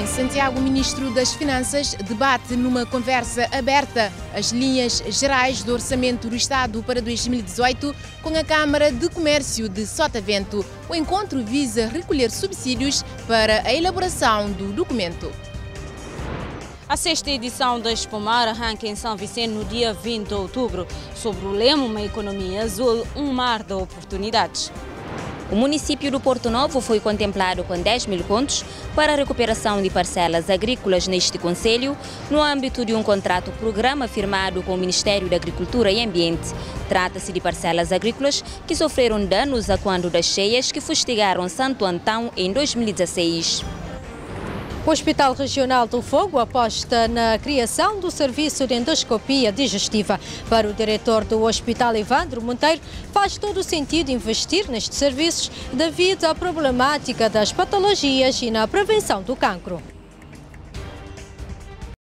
Em Santiago, o Ministro das Finanças debate numa conversa aberta as linhas gerais do Orçamento do Estado para 2018 com a Câmara de Comércio de Sotavento. O encontro visa recolher subsídios para a elaboração do documento. A sexta edição da Espumar arranca em São Vicente no dia 20 de outubro, sobre o lema Uma Economia Azul, um mar de oportunidades. O município do Porto Novo foi contemplado com 10 mil contos para a recuperação de parcelas agrícolas neste Conselho, no âmbito de um contrato programa firmado com o Ministério da Agricultura e Ambiente. Trata-se de parcelas agrícolas que sofreram danos a quando das cheias que fustigaram Santo Antão em 2016. O Hospital Regional do Fogo aposta na criação do serviço de endoscopia digestiva. Para o diretor do Hospital Evandro Monteiro, faz todo sentido investir nestes serviços devido à problemática das patologias e na prevenção do cancro.